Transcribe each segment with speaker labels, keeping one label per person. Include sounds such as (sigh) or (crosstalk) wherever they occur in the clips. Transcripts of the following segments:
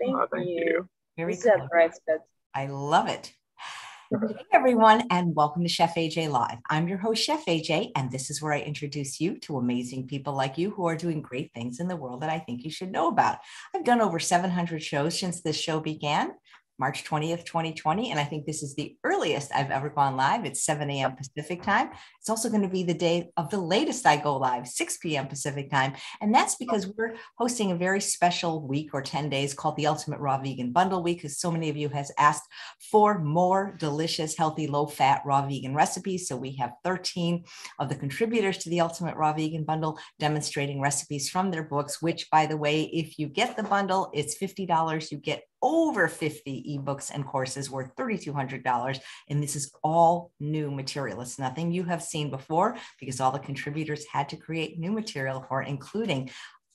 Speaker 1: Thank,
Speaker 2: Oh, thank
Speaker 1: you.
Speaker 2: you.
Speaker 3: Very
Speaker 1: This
Speaker 3: cool.
Speaker 1: dress.
Speaker 3: I love it. (laughs) Hey everyone, and welcome to Chef AJ Live. I'm your host, Chef AJ, and this is where I introduce you to amazing people like you who are doing great things in the world that I think you should know about. I've done over 700 shows since this show began. March 20th, 2020. And I think this is the earliest I've ever gone live. It's 7 a.m. Pacific time. It's also going to be the day of the latest I go live, 6 p.m. Pacific time. And that's because we're hosting a very special week or 10 days called the Ultimate Raw Vegan Bundle Week, because so many of you has asked for more delicious, healthy, low-fat raw vegan recipes. So we have 13 of the contributors to the Ultimate Raw Vegan Bundle demonstrating recipes from their books, which by the way, if you get the bundle, it's $50. You get over 50 ebooks and courses worth $3,200. And this is all new material. It's nothing you have seen before because all the contributors had to create new material for, including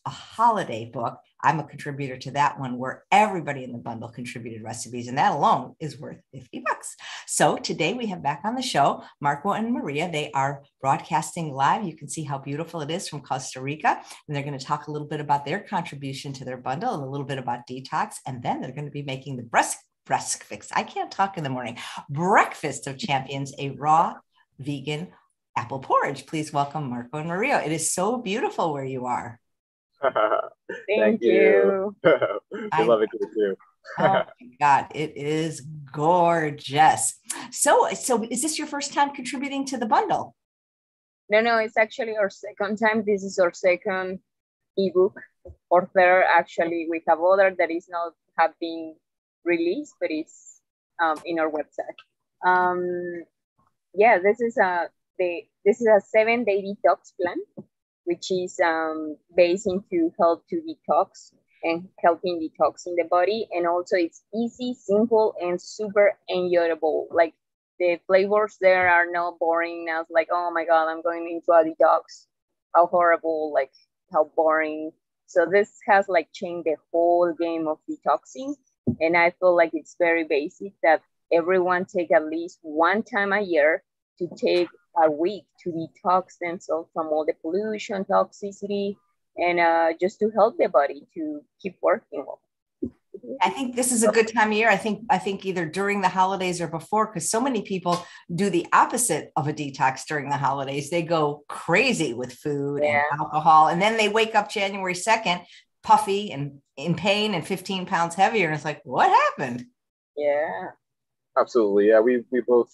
Speaker 3: a holiday book. I'm a contributor to that one where everybody in the bundle contributed recipes, and that alone is worth 50 bucks. So today we have back on the show Marco and Maria. They are broadcasting live. You can see how beautiful it is from Costa Rica. And they're going to talk a little bit about their contribution to their bundle and a little bit about detox. And then they're going to be making the breast breast fix. I can't talk in the morning. Breakfast of Champions, a raw vegan apple porridge. Please welcome Marco and Maria. It is so beautiful where you are.
Speaker 1: Thank, you. (laughs) (laughs)
Speaker 2: we
Speaker 3: I-
Speaker 2: love it too.
Speaker 3: Oh my (laughs) God, it is gorgeous. So, so is this your first time contributing to the bundle?
Speaker 1: No, no, it's actually our second time. This is our second ebook. Or third, actually, we have other that is not have been released, but it's um, in our website. Um, yeah, this is a the this is a seven day detox plan, which is um, based into help to detox and helping detoxing the body, and also it's easy, simple, and super enjoyable. Like the flavors there are not boring as like oh my god i'm going into a detox. How horrible like how boring. So this has like changed the whole game of detoxing. And i feel like it's very basic that everyone take at least one time a year to take a week to detox themselves from all the pollution toxicity and uh, just to help the body to keep working well
Speaker 3: I think this is a good time of year. I think I think either during the holidays or before, because so many people do the opposite of a detox during the holidays. They go crazy with food
Speaker 1: Yeah.
Speaker 3: and alcohol, and then they wake up January second, puffy and in pain and 15 pounds heavier. And it's like, what happened?
Speaker 1: yeah
Speaker 2: Absolutely. Yeah, we we both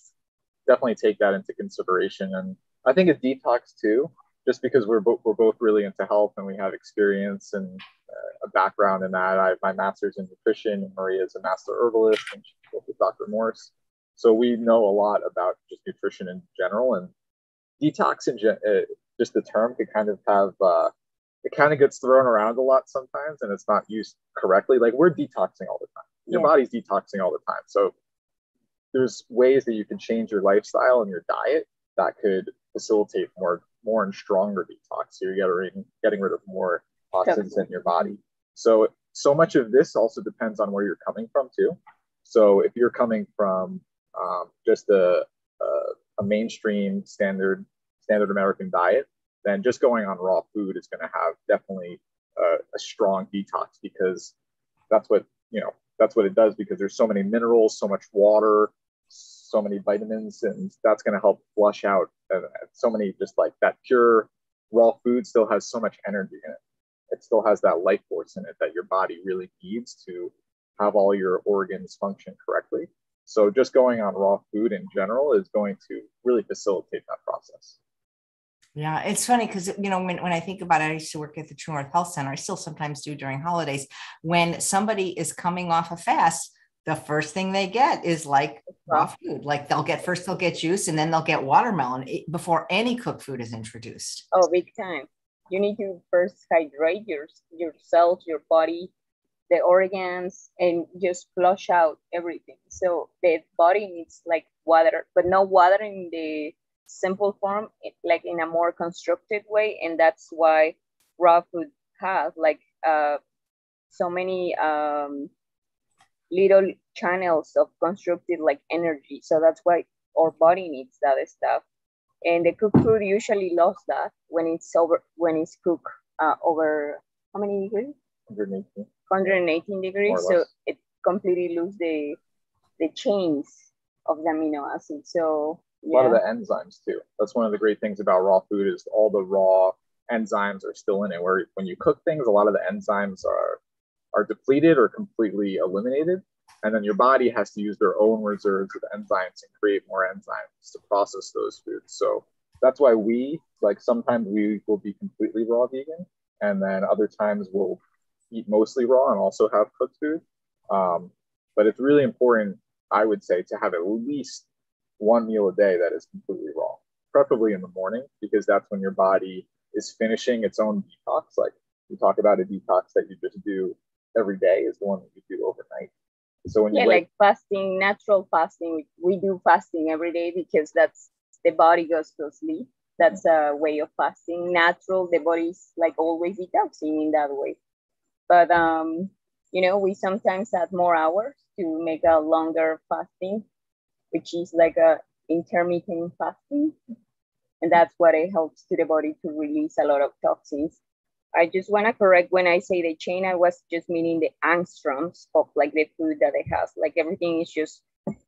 Speaker 2: definitely take that into consideration, and I think it's detox too, just because we're both we're both really into health and we have experience and uh, a background in that. I have my master's in nutrition, and Maria is a master herbalist, and she's both with Dr. Morse. So we know a lot about just nutrition in general, and detox in gen- uh, just the term could kind of have. Uh, it kind of gets thrown around a lot sometimes, and it's not used correctly. Like we're detoxing all the time. Your
Speaker 1: Yeah.
Speaker 2: body's detoxing all the time. So there's ways that you can change your lifestyle and your diet that could facilitate more more and stronger detox. So you're getting getting rid of more toxins in your body. So so much of this also depends on where you're coming from too. So if you're coming from um, just a, a a mainstream standard standard American diet, then just going on raw food is going to have definitely a, a strong detox because that's what you know that's what it does because there's so many minerals, so much water, so many vitamins, and that's going to help flush out uh, so many just like that pure raw food still has so much energy in it. It still has that life force in it that your body really needs to have all your organs function correctly. So just going on raw food in general is going to really facilitate that process.
Speaker 3: Yeah, it's funny because you know when, when I think about it, I used to work at the True North Health Center. I still sometimes do during holidays. When somebody is coming off a fast, the first thing they get is like raw food. Like they'll get first they'll get juice and then they'll get watermelon eh, before any cooked food is introduced.
Speaker 1: Oh, big time. You need to first hydrate your yourself, your body, the organs, and just flush out everything. So the body needs like water, but not water in the simple form, like in a more constructed way. And that's why raw food has like uh, so many um, little channels of constructed like energy. So that's why our body needs that stuff and the cooked food usually lost that when it's over when it's cooked uh, over how many degrees?
Speaker 2: 180.
Speaker 1: 118 degrees, so it completely loses the the chains of the amino acids. So
Speaker 2: yeah. a lot of the enzymes too. That's one of the great things about raw food is all the raw enzymes are still in it. Where when you cook things, a lot of the enzymes are are depleted or completely eliminated. And then your body has to use their own reserves of enzymes and create more enzymes to process those foods. So that's why we like sometimes we will be completely raw vegan, and then other times we'll eat mostly raw and also have cooked food. Um, but it's really important, I would say, to have at least one meal a day that is completely raw, preferably in the morning, because that's when your body is finishing its own detox. Like we talk about a detox that you just do every day is the one that you do overnight.
Speaker 1: So when yeah, you like fasting, natural fasting, we do fasting every day because that's the body goes to sleep. That's a way of fasting. Natural, the body's like always detoxing in that way. But um, you know, we sometimes add more hours to make a longer fasting, which is like a intermittent fasting. And that's what it helps to the body to release a lot of toxins. I just want to correct when I say the chain, I was just meaning the angstroms of like the food that it has. Like everything is just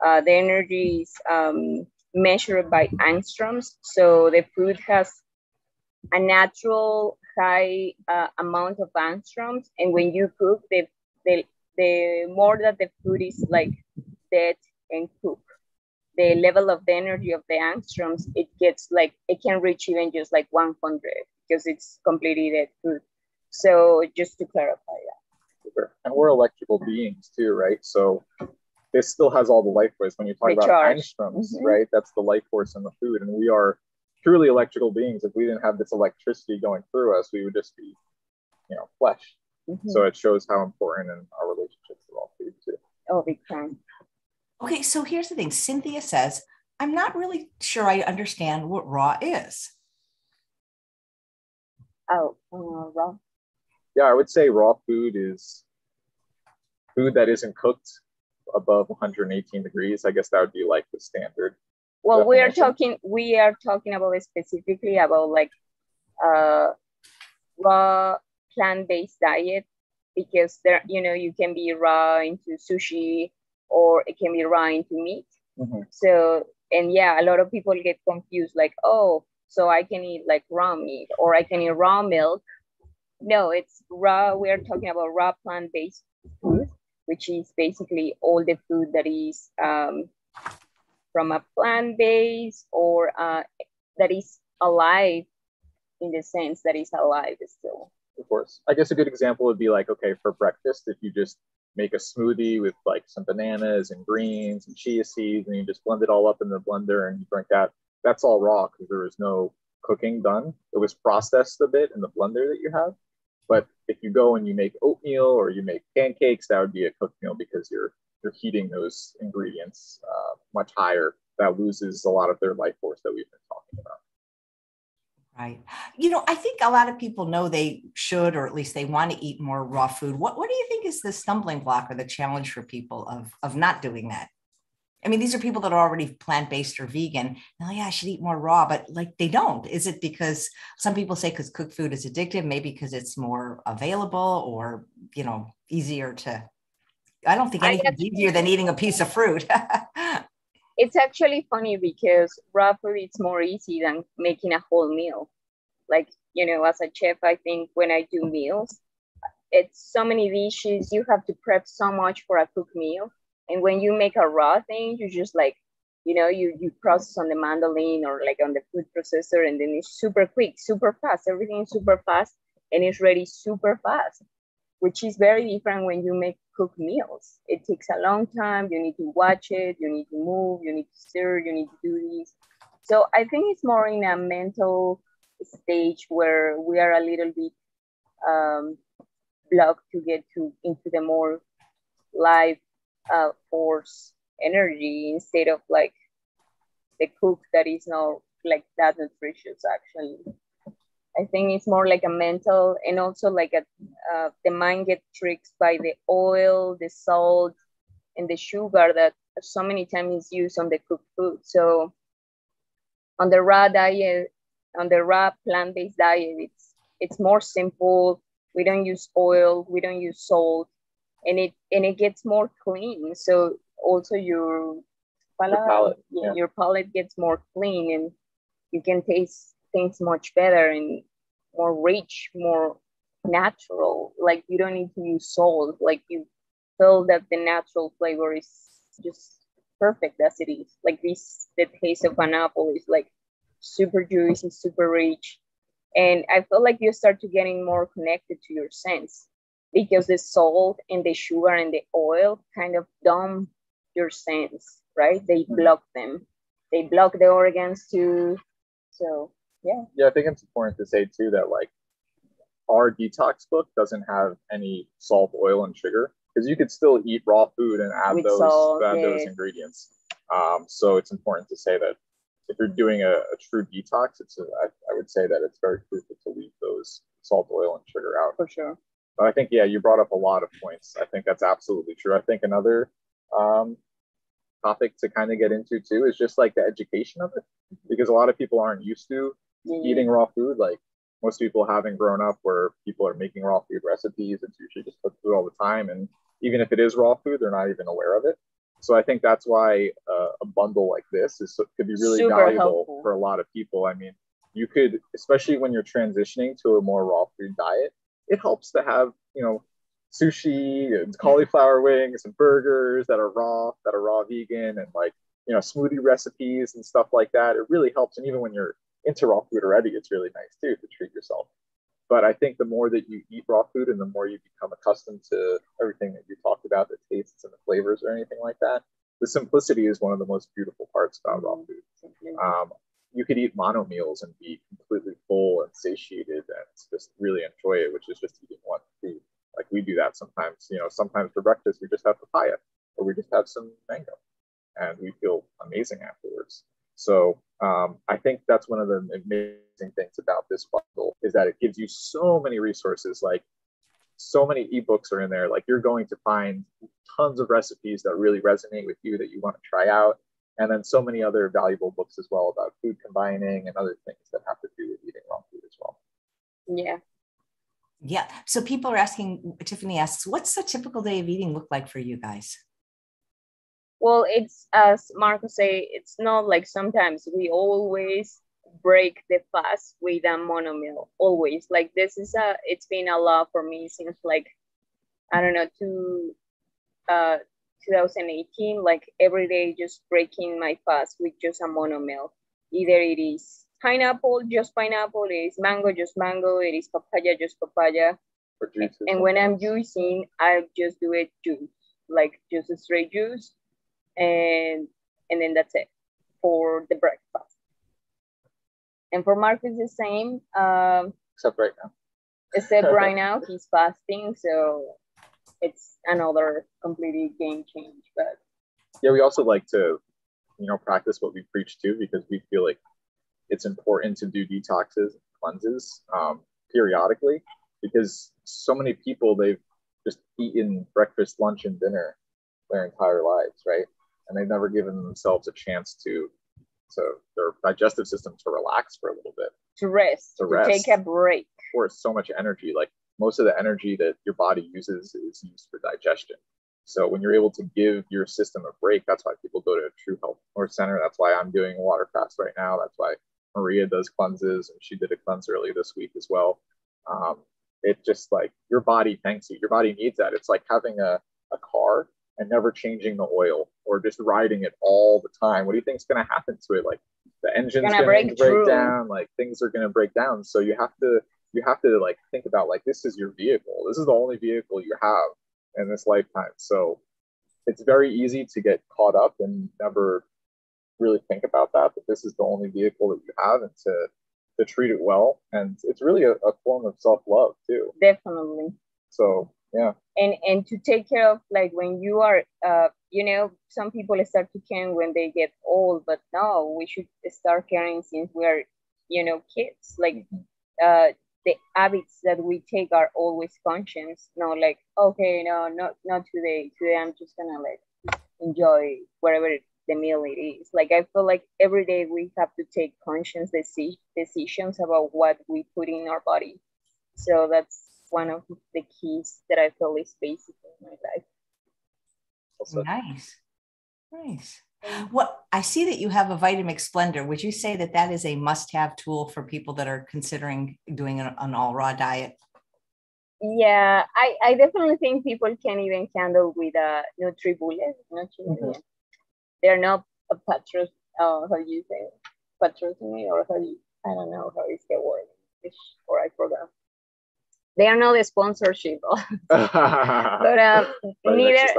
Speaker 1: uh, the energy is um, measured by angstroms. So the food has a natural high uh, amount of angstroms, and when you cook, the, the the more that the food is like dead and cooked, the level of the energy of the angstroms, it gets like it can reach even just like 100 because it's completely dead food. So just to clarify that.
Speaker 2: And we're electrical beings too, right? So this still has all the life force. When you talk about angstroms, mm-hmm. right? That's the life force in the food. And we are truly electrical beings. If we didn't have this electricity going through us, we would just be, you know, flesh. Mm-hmm. So it shows how important in our relationships with all food too.
Speaker 1: Oh, big time.
Speaker 3: Okay, so here's the thing. Cynthia says, I'm not really sure I understand what raw is.
Speaker 1: Oh, uh, raw.
Speaker 2: Yeah, I would say raw food is food that isn't cooked above 118 degrees. I guess that would be like the standard.
Speaker 1: Well, definition. we are talking we are talking about specifically about like uh, raw plant-based diet because there you know you can be raw into sushi or it can be raw into meat. Mm-hmm. So and yeah, a lot of people get confused like oh so I can eat like raw meat or I can eat raw milk. No, it's raw. We're talking about raw plant-based food which is basically all the food that is um, from a plant base or uh, that is alive in the sense that is alive still.
Speaker 2: Of course. I guess a good example would be like, okay, for breakfast, if you just make a smoothie with like some bananas and greens and chia seeds and you just blend it all up in the blender and you drink that, that's all raw because there was no cooking done. It was processed a bit in the blender that you have. But if you go and you make oatmeal or you make pancakes, that would be a cooked meal because you're you're heating those ingredients uh, much higher. That loses a lot of their life force that we've been talking about.
Speaker 3: Right. You know, I think a lot of people know they should, or at least they want to eat more raw food. What What do you think is the stumbling block or the challenge for people of of not doing that? I mean, these are people that are already plant based or vegan. Now, yeah, I should eat more raw, but like they don't. Is it because some people say because cooked food is addictive, maybe because it's more available or, you know, easier to? I don't think anything's easier than eating a piece of fruit. (laughs)
Speaker 1: it's actually funny because raw food is more easy than making a whole meal. Like, you know, as a chef, I think when I do meals, it's so many dishes, you have to prep so much for a cooked meal and when you make a raw thing, you just like, you know, you you process on the mandolin or like on the food processor, and then it's super quick, super fast. Everything is super fast, and it's ready super fast, which is very different when you make cooked meals. It takes a long time. You need to watch it. You need to move. You need to stir. You need to do this. So I think it's more in a mental stage where we are a little bit um, blocked to get to into the more live uh, force energy instead of like the cook that is not like that nutritious actually. I think it's more like a mental and also like a uh, the mind get tricked by the oil the salt and the sugar that so many times is used on the cooked food. So on the raw diet on the raw plant-based diet it's it's more simple. We don't use oil we don't use salt and it and it gets more clean. So also your palate,
Speaker 2: palate,
Speaker 1: yeah, your palate gets more clean and you can taste things much better and more rich more natural. Like you don't need to use salt. Like you feel that the natural flavor is just perfect as it is. Like this the taste of an apple is like super juicy and super rich. And i feel like you start to getting more connected to your sense because the salt and the sugar and the oil kind of dumb your sense right? They block them. They block the organs too so yeah.
Speaker 2: Yeah, I think it's important to say too that like our detox book doesn't have any salt, oil, and sugar because you could still eat raw food and add
Speaker 1: With
Speaker 2: those
Speaker 1: salt,
Speaker 2: add those ingredients. Um, so it's important to say that if you're doing a, a true detox, it's a, I, I would say that it's very crucial to leave those salt, oil, and sugar out.
Speaker 1: for sure
Speaker 2: But I think yeah, you brought up a lot of points. I think that's absolutely true. I think another um, topic to kind of get into too is just like the education of it because a lot of people aren't used to
Speaker 1: Yeah.
Speaker 2: eating raw food. Like most people haven't grown up where people are making raw food recipes. It's usually just cooked food all the time. And even if it is raw food, they're not even aware of it. So I think that's why uh, a bundle like this is could be really
Speaker 1: Super
Speaker 2: valuable
Speaker 1: helpful.
Speaker 2: for a lot of people. I mean, you could, especially when you're transitioning to a more raw food diet, it helps to have, you know, sushi and cauliflower wings and burgers that are raw, that are raw vegan and like, you know, smoothie recipes and stuff like that. It really helps. And even when you're into raw food already, it's really nice too to treat yourself. But I think the more that you eat raw food and the more you become accustomed to everything that you talked about, the tastes and the flavors or anything like that, the simplicity is one of the most beautiful parts about raw food. Um, you could eat mono meals and be completely full and satiated and just really enjoy it, which is just eating one food. Like we do that sometimes. You know, sometimes for breakfast we just have papaya or we just have some mango, and we feel amazing afterwards. So um, I think that's one of the amazing things about this bundle is that it gives you so many resources. Like so many ebooks are in there. Like you're going to find tons of recipes that really resonate with you that you want to try out and then so many other valuable books as well about food combining and other things that have to do with eating raw food as well.
Speaker 1: yeah
Speaker 3: Yeah. So people are asking, Tiffany asks, what's a typical day of eating look like for you guys?
Speaker 1: Well, it's as Marco say, it's not like sometimes we always break the fast with a mono meal. Always. Like this is a it's been a lot for me since like I don't know, two uh 2018, like every day just breaking my fast with just a mono meal. Either it is pineapple, just pineapple, it is mango, just mango, it is papaya, just papaya. And when I'm juicing, I just do it juice, like just a straight juice, and and then that's it for the breakfast. And for Marcus, the same. Um,
Speaker 2: except right now.
Speaker 1: except (laughs) right now he's fasting, so it's another completely game change. But
Speaker 2: Yeah, we also like to, you know, practice what we preach too because we feel like it's important to do detoxes, cleanses um, periodically because so many people they've just eaten breakfast, lunch, and dinner their entire lives, right? And they've never given themselves a chance to to their digestive system to relax for a little bit.
Speaker 1: to rest,
Speaker 2: To
Speaker 1: to, take a break.
Speaker 2: Course, so much energy. Like most of the energy that your body uses is used for digestion. So when you're able to give your system a break, that's why people go to a True Health North Center. That's why I'm doing a water fast right now. That's why Maria does cleanses, and she did a cleanse earlier this week as well. Um, it just like your body thanks you. Your body needs that. It's like having a, a car and never changing the oil or just riding it all the time. What do you think is going to happen to it? Like the engine's going to
Speaker 1: break
Speaker 2: break, down. Like things are going to break down. So you have to you have to like think about like this is your vehicle. This is the only vehicle you have in this lifetime. So it's very easy to get caught up and never really think about that. But this is the only vehicle that you have, and to to treat it well. And it's really a, a form of self love too.
Speaker 1: Definitely.
Speaker 2: So yeah,
Speaker 1: and and to take care of like when you are uh you know some people start to care when they get old but no we should start caring since we are you know kids like uh the habits that we take are always conscious no like okay no not not today today i'm just gonna like enjoy whatever the meal it is like i feel like every day we have to take conscious deci- decisions about what we put in our body so that's one of the keys that I feel is basic in my life.
Speaker 2: Also,
Speaker 3: Nice. Nice. What I see that you have a Vitamix blender. Would you say that that is a must-have tool for people that are considering doing an, an all raw diet?
Speaker 1: Yeah, I, I definitely think people can even handle with a NutriBullet. Nutri-
Speaker 2: Mhm.
Speaker 1: They're not a patros, uh, how do you say? Patrocini or how you, I don't know how is the word or I forgot. They are not a sponsorship, (laughs)
Speaker 2: but (laughs)
Speaker 1: but um, neither
Speaker 2: neither, yes.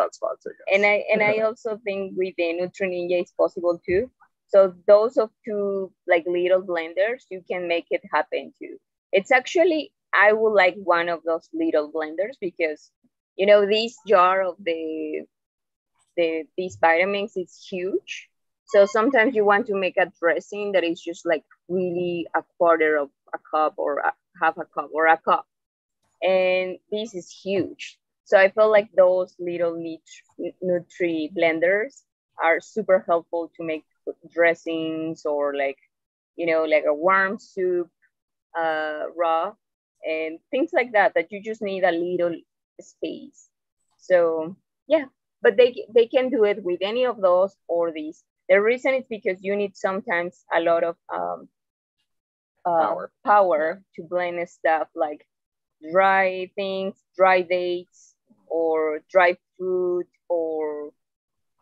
Speaker 1: and I and I also think with the Nutri Ninja it's possible too. So those of two like little blenders, you can make it happen too. It's actually I would like one of those little blenders because you know this jar of the the these Vitamix is huge. So sometimes you want to make a dressing that is just like really a quarter of a cup or a, half a cup or a cup. And this is huge. So I feel like those little Nutri blenders are super helpful to make dressings or like, you know, like a warm soup, uh, raw, and things like that, that you just need a little space. So yeah, but they, they can do it with any of those or these. The reason is because you need sometimes a lot of um, uh,
Speaker 2: Power.
Speaker 1: power to blend stuff like dry things, dry dates, or dry fruit, or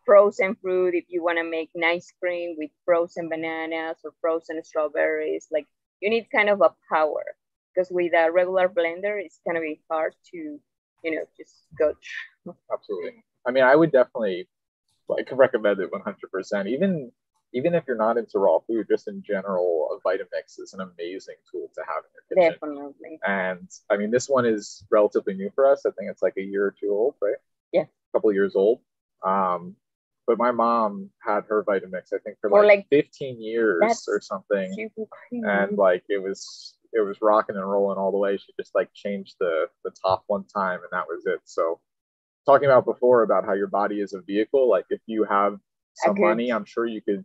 Speaker 1: frozen fruit if you want to make ice cream with frozen bananas or frozen strawberries. Like you need kind of a power because with a regular blender, it's gonna be hard to, you know, just go.
Speaker 2: Absolutely. I mean, I would definitely like recommend it 100%. Even even if you're not into raw food, just in general, a Vitamix is an amazing tool to have in your kitchen.
Speaker 1: Definitely.
Speaker 2: And I mean, this one is relatively new for us. I think it's like a year or two old, right?
Speaker 1: Yeah.
Speaker 2: A couple years old. Um, but my mom had her Vitamix, I think, for like,
Speaker 1: like,
Speaker 2: 15 years or something. And like it was it was rocking and rolling all the way. She just like changed the the top one time and that was it. So talking about before about how your body is a vehicle, like if you have some money, I'm sure you could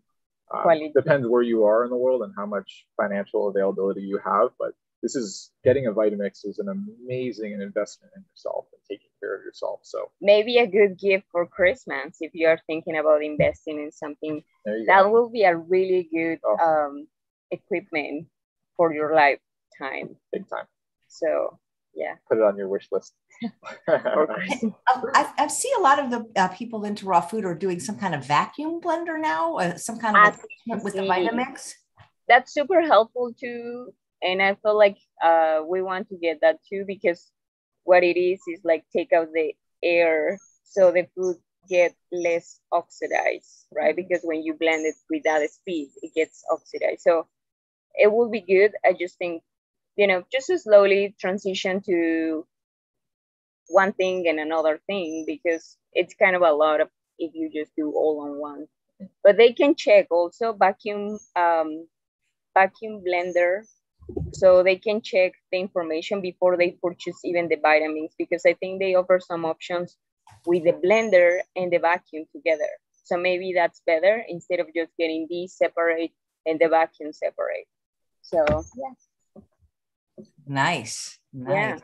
Speaker 2: um, depends where you are in the world and how much financial availability you have. But this is getting a Vitamix is an amazing investment in yourself and taking care of yourself. So
Speaker 1: Maybe a good gift for Christmas if you are thinking about investing in something that
Speaker 2: go.
Speaker 1: will be a really good
Speaker 2: Oh.
Speaker 1: um, equipment for your lifetime.
Speaker 2: Big time.
Speaker 1: So yeah,
Speaker 2: Put it on your wish list.
Speaker 1: for Christmas.
Speaker 3: Uh, I, I see a lot of the uh, people into raw food are doing some kind of vacuum blender now, uh, some kind of with the. Vitamix.
Speaker 1: That's super helpful too, and I feel like uh, we want to get that too because what it is is like take out the air so the food get less oxidized, right? Because when you blend it with that speed, it gets oxidized. So it will be good. I just think, you know, just slowly transition to one thing and another thing because it's kind of a lot of if you just do all on one. But they can check also vacuum um, vacuum blender so they can check the information before they purchase even the Vitamix because I think they offer some options with the blender and the vacuum together. So maybe that's better instead of just getting these separate and the vacuum separate. So yeah,
Speaker 3: Nice.
Speaker 1: Yeah.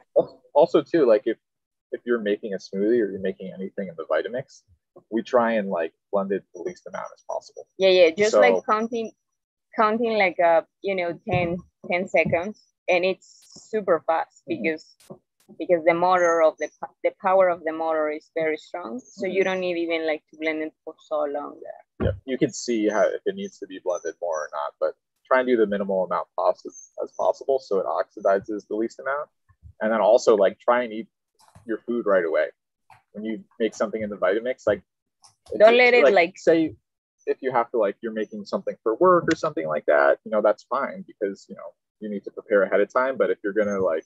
Speaker 2: Also too like if if you're making a smoothie or you're making anything in the vitamix we try and like blend it the least amount as possible
Speaker 1: yeah, yeah. Just
Speaker 2: So-
Speaker 1: like counting, counting like uh, you know, 10, 10 seconds, and it's super fast
Speaker 2: Mhm.
Speaker 1: because because the motor of the the power of the motor is very strong. So you don't need even like to blend it for so long there.
Speaker 2: yeah you can see how if it needs to be blended more or not but try and do the minimal amount poss- as possible so it oxidizes the least amount. And then also like try and eat your food right away. When you make something in the vitamix like
Speaker 1: Don't let it, like-
Speaker 2: say if you have to like you're making something for work or something like that you know that's fine because you know you need to prepare ahead of time. But if you're gonna like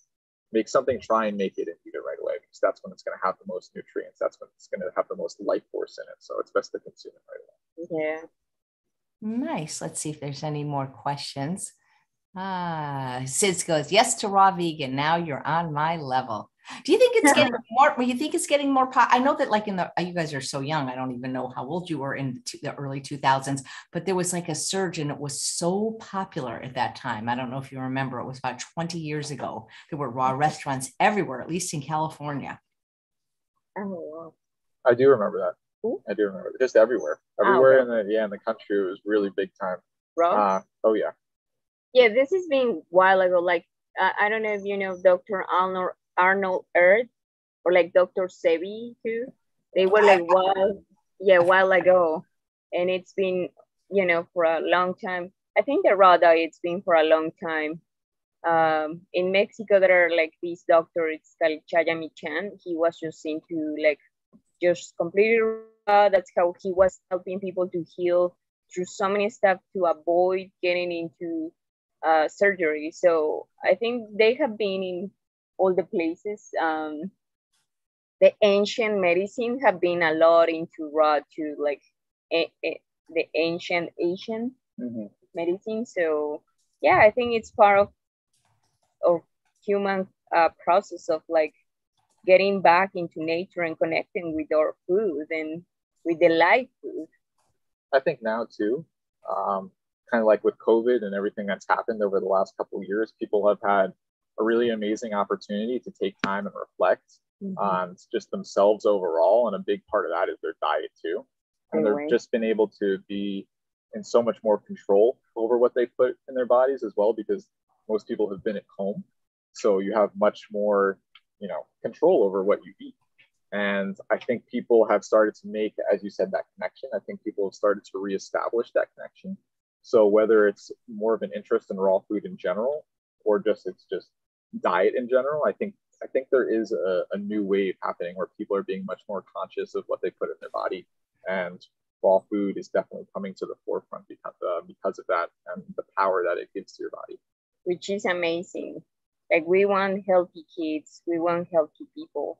Speaker 2: make something try and make it and eat it right away because that's when it's going to have the most nutrients. That's when it's going to have the most life force in it. So it's best to consume it right away.
Speaker 1: Yeah.
Speaker 3: Nice. Let's see if there's any more questions. Ah, Sid goes, yes to raw vegan. Now you're on my level. Do you think it's (laughs) getting more? You think it's getting more? Po- I know that, like in the, you guys are so young. I don't even know how old you were in the early 2000s, but there was like a surge, and it was so popular at that time. I don't know if you remember. It was about 20 years ago. There were raw restaurants everywhere, at least in California.
Speaker 2: Oh, wow. I do remember that. I do remember just everywhere, everywhere oh, okay. in the yeah in the country. It was really big time. Raw. Uh, oh yeah.
Speaker 1: Yeah, this has been a while ago. Like uh, I don't know if you know Dr. Arnold Arnold Ehret or like Dr. Sebi too. They were like while yeah, while ago. And it's been, you know, for a long time. I think the raw diet's been for a long time. Um, in Mexico, there are like this doctor, it's called Chaya Michan. He was just into like just completely. That's how he was helping people to heal through so many stuff to avoid getting into uh, surgery. So I think they have been in all the places. Um, the ancient medicine have been a lot into raw to like a, a, the ancient Asian mm-hmm. medicine. So yeah, I think it's part of of human uh, process of like getting back into nature and connecting with our food and with the live food.
Speaker 2: I think now too, um, kind of like with COVID and everything that's happened over the last couple of years, people have had a really amazing opportunity to take time and reflect mm-hmm. on just themselves overall. And a big part of that is their diet too. And anyway. they've just been able to be in so much more control over what they put in their bodies as well, because most people have been at home. So you have much more, you know, control over what you eat. And I think people have started to make, as you said, that connection. I think people have started to reestablish that connection. So whether it's more of an interest in raw food in general, or just it's just diet in general, I think I think there is a, a, new wave happening where people are being much more conscious of what they put in their body, and raw food is definitely coming to the forefront because uh, because of that and the power that it gives to your body.
Speaker 1: Which is amazing. Like we want healthy kids, we want healthy people,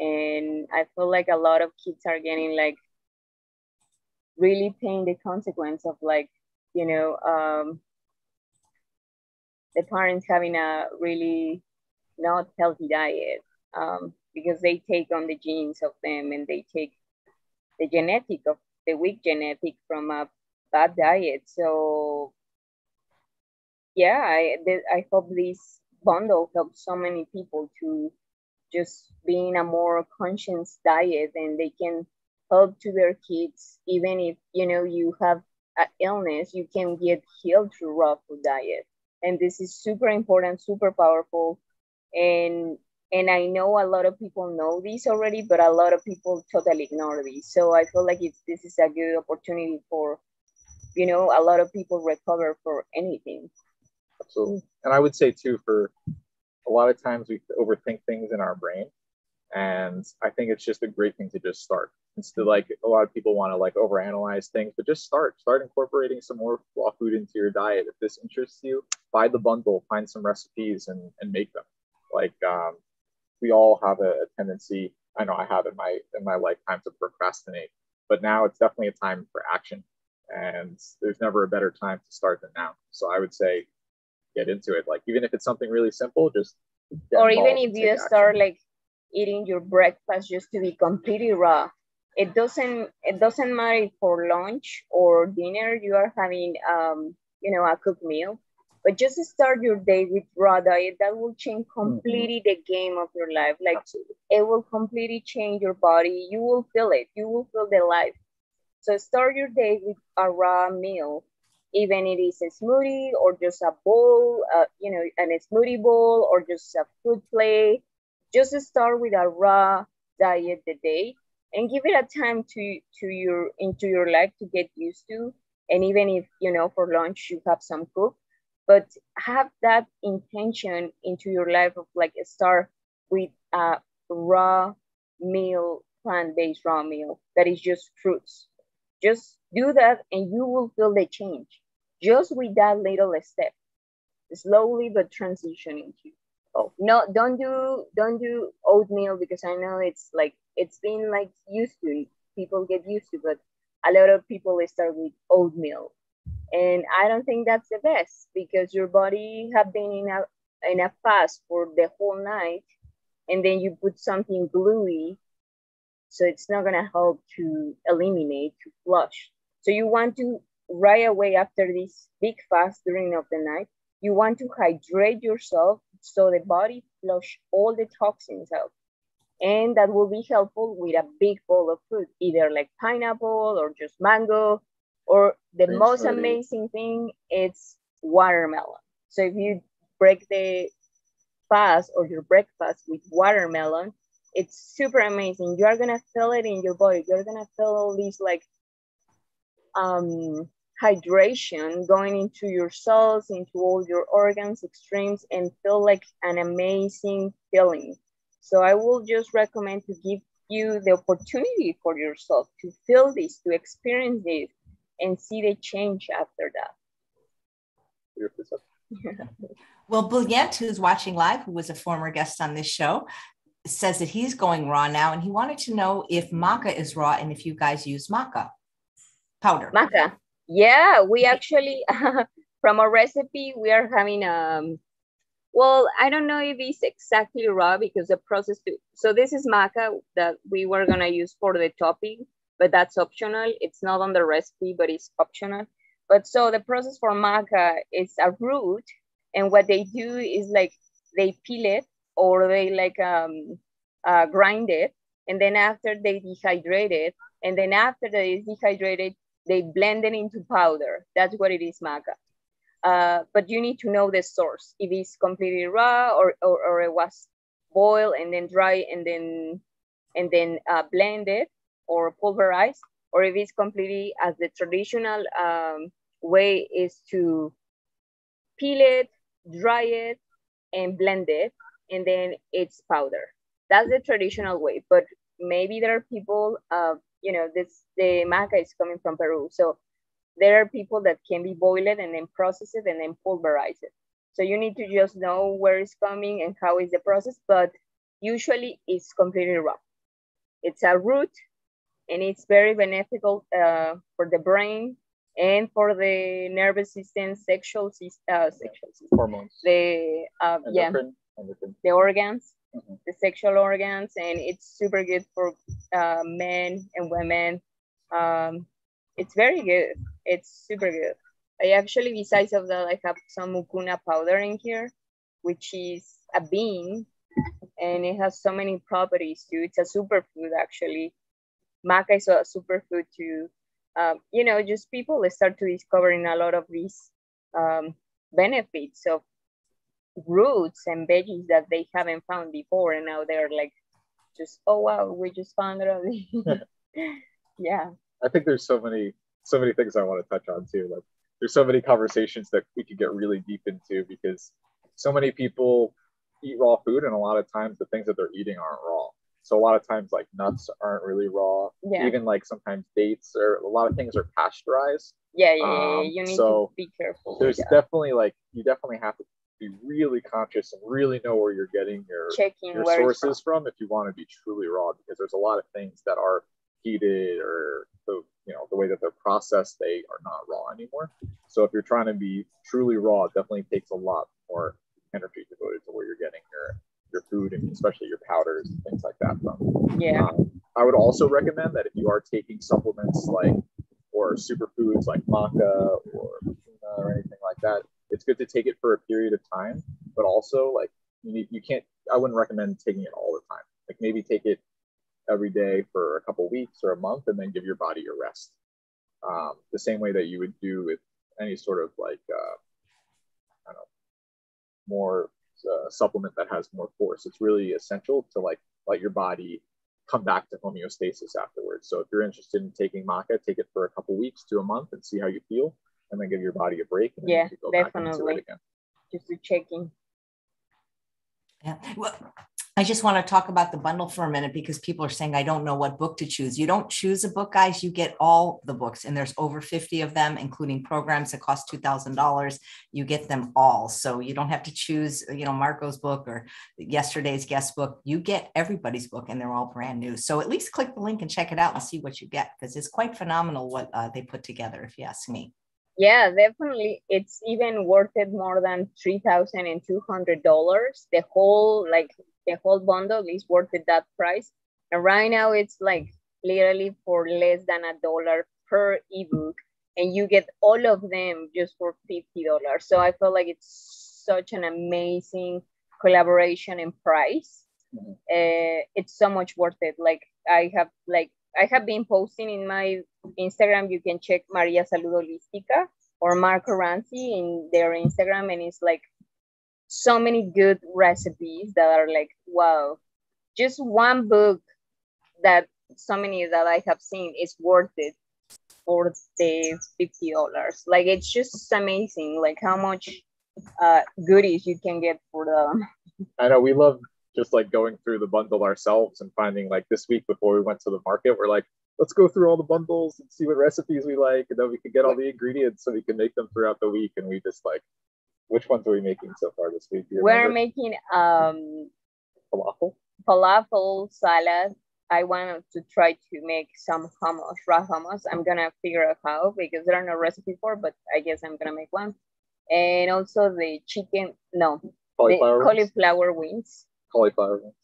Speaker 1: and I feel like a lot of kids are getting like really paying the consequence of like you know um, the parents having a really not healthy diet um, because they take on the genes of them and they take the genetic of the weak genetic from a bad diet. So yeah, I, I hope this bundle helps so many people to just being a more conscious diet and they can help to their kids even if you know you have an illness you can get healed through raw food diet. And this is super important super powerful. And and i know a lot of people know this already but a lot of people totally ignore this. So i feel like it's this is a good opportunity for you know a lot of people recover for anything.
Speaker 2: Absolutely. And i would say too for a lot of times we overthink things in our brain and i think it's just a great thing to just start. Instead like a lot of people want to like overanalyze things but just start. Start incorporating some more raw food into your diet. If this interests you buy the bundle find some recipes and, and make them. Like um, we all have a, a tendency i know i have in my in my lifetime to procrastinate but now it's definitely a time for action and there's never a better time to start than now. So i would say get into it like even if it's something really simple just
Speaker 1: or even if you start like eating your breakfast just to be completely raw it doesn't it doesn't matter for lunch or dinner you are having um, you know a cooked meal but just start your day with raw diet that will change mm-hmm. completely mm-hmm. the game of your life like Absolutely. it will completely change your body you will feel it you will feel the life so start your day with a raw meal even it is a smoothie or just a bowl uh, you know and a smoothie bowl or just a fruit plate. Just start with a raw diet the day and give it a time to to your into your life to get used to. And even if you know for lunch you have some cook but have that intention into your life of like start with a raw meal plant-based raw meal that is just fruits. Just do that and you will feel the change just with that little step slowly but transitioning to oh no don't do don't do oatmeal because i know it's like it's been like used to people get used to but a lot of people start with oatmeal and i don't think that's the best because your body have been in a in a fast for the whole night and then you put something gluey, so it's not gonna help to eliminate, to flush. So you want to right away after this big fast during of the night, you want to hydrate yourself so the body flush all the toxins out. And that will be helpful with a big bowl of fruit, either like pineapple or just mango, or the most amazing thing, it's watermelon. So if you break the fast or your breakfast with watermelon, it's super amazing. You are gonna feel it in your body. You're gonna feel all these like um, hydration going into your cells, into all your organs, extremes, and feel like an amazing feeling. So I will just recommend to give you the opportunity for yourself to feel this, to experience this, and see the change after that. (laughs)
Speaker 3: well, Brilliant, who's watching live, who was a former guest on this show, says that he's going raw now, and he wanted to know if maca is raw and if you guys use maca powder.
Speaker 1: Maca. Yeah, we actually, (laughs) from our recipe, we are having, um, well, I don't know if it's exactly raw because the process, to, so this is maca that we were gonna use for the topping, but that's optional. It's not on the recipe, but it's optional. But so the process for maca is a root, and what they do is like they peel it or they like um, uh, grind it, and then after they dehydrate it, and then after they dehydrated, they blend it into powder. That's what it is, maca. Uh, but you need to know the source. If it's completely raw or, or, or it was boiled and then dry and then and then uh, blended or pulverized, or if it's completely as the traditional um, way is to peel it, dry it, and blend it, and then it's powder. That's the traditional way. But maybe there are people uh, you know, this the maca is coming from Peru. So there are people that can be boiled and then processed and then pulverized. So you need to just know where it's coming and how is the process, but usually it's completely raw. It's a root and it's very beneficial uh, for the brain and for the nervous system, sexual, uh, sexual system,
Speaker 2: hormones,
Speaker 1: the uh, yeah, the organs mm-hmm. the sexual organs, and it's super good for uh, men and women. Um, it's very good. It's super good. I actually, besides of that, I have some mucuna powder in here, which is a bean, and it has so many properties too. It's a superfood actually. Maca is a superfood too. Um, you know, just people start to discovering a lot of these um, benefits of roots and veggies that they haven't found before and now they're like just oh wow we just found it (laughs) yeah
Speaker 2: i think there's so many so many things i want to touch on too like there's so many conversations that we could get really deep into because so many people eat raw food and a lot of times the things that they're eating aren't raw so a lot of times like nuts aren't really raw yeah. even like sometimes dates or a lot of things are pasteurized
Speaker 1: yeah yeah, um, yeah. you need so to be careful
Speaker 2: there's definitely like you definitely have to be really conscious and really know where you're getting your,
Speaker 1: Checking
Speaker 2: your sources from. from. if you want to be truly raw because there's a lot of things that are heated or the you know the way that they're processed they are not raw anymore so if you're trying to be truly raw it definitely takes a lot more energy devoted to where you're getting your your food and especially your powders and things like that from
Speaker 1: yeah um,
Speaker 2: i would also recommend that if you are taking supplements like or superfoods like maca or or anything like that it's good to take it for a period of time, but also like you, you can't, I wouldn't recommend taking it all the time. Like maybe take it every day for a couple weeks or a month and then give your body a rest. Um, the same way that you would do with any sort of like, uh, I don't know, more uh, supplement that has more force. It's really essential to like let your body come back to homeostasis afterwards. So if you're interested in taking maca, take it for a couple weeks to a month and see how you feel and then give your body a break.
Speaker 1: yeah, definitely. Just to checking.
Speaker 3: Yeah. Well, I just want to talk about the bundle for a minute because people are saying I don't know what book to choose. You don't choose a book, guys. You get all the books, and there's over 50 of them, including programs that cost $2,000. You get them all. So you don't have to choose, you know, Marco's book or yesterday's guest book. You get everybody's book, and they're all brand new. So at least click the link and check it out and see what you get because it's quite phenomenal what uh, they put together, if you ask me.
Speaker 1: Yeah, definitely. It's even worth it more than three thousand and two hundred dollars. The whole like the whole bundle is worth it that price. And right now it's like literally for less than a dollar per ebook, and you get all of them just for fifty dollars. So I feel like it's such an amazing collaboration and price. Mm-hmm. Uh, it's so much worth it. Like I have like I have been posting in my Instagram. You can check Maria Salud Holística or Marco Ranzi in their Instagram, and it's like so many good recipes that are like wow. Just one book that so many that I have seen is worth it for the fifty dollars. Like it's just amazing. Like how much uh, goodies you can get for them.
Speaker 2: I know we love just like going through the bundle ourselves and finding like this week before we went to the market, we're like, let's go through all the bundles and see what recipes we like, and then we can get all the ingredients so we can make them throughout the week. And we just like, which ones are we making so far this week?
Speaker 1: We're making um
Speaker 2: falafel,
Speaker 1: falafel salad. I wanted to try to make some hummus, raw hummus. I'm gonna figure out how because there are no recipe for, but I guess I'm gonna make one. And also the chicken, no, cauliflower the cauliflower wings.
Speaker 2: Cauliflower wings.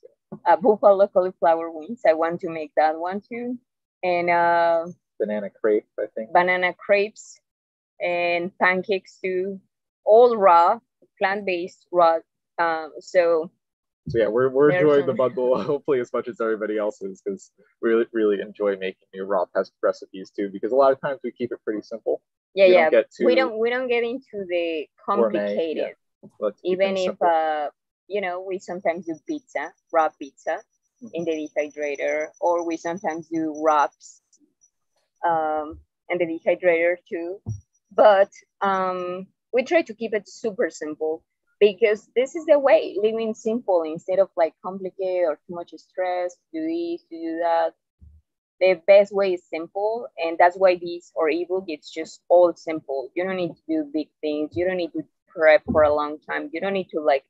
Speaker 1: Uh, buffalo cauliflower wings. I want to make that one too. And uh,
Speaker 2: banana crepe, I think.
Speaker 1: Banana crepes and pancakes too. All raw, plant-based raw. Um, so
Speaker 2: so yeah, we're, we're enjoying some... the bundle (laughs) hopefully as much as everybody else is because we really really enjoy making new raw pest recipes too because a lot of times we keep it pretty simple.
Speaker 1: Yeah, we yeah. Don't we don't we don't get into the complicated. Gourmet, yeah. Even if uh you know, we sometimes do pizza, raw pizza mm-hmm. in the dehydrator, or we sometimes do wraps um, in the dehydrator too. But um, we try to keep it super simple because this is the way living simple instead of like complicated or too much stress to do this, to do that. The best way is simple, and that's why this or ebook it's just all simple. You don't need to do big things. You don't need to prep for a long time. You don't need to like